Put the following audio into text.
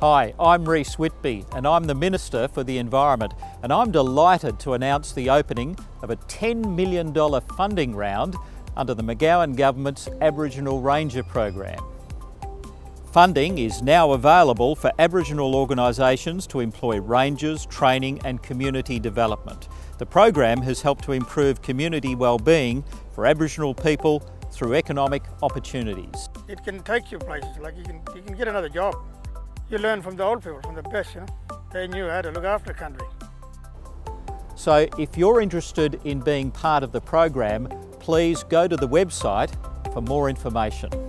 Hi, I'm Reece Whitby and I'm the Minister for the Environment and I'm delighted to announce the opening of a $10 million funding round under the McGowan Government's Aboriginal Ranger Program. Funding is now available for Aboriginal organisations to employ rangers, training and community development. The program has helped to improve community well-being for Aboriginal people through economic opportunities. It can take you places, like you can, you can get another job. You learn from the old people, from the best, you know. They knew how to look after the country. So if you're interested in being part of the program, please go to the website for more information.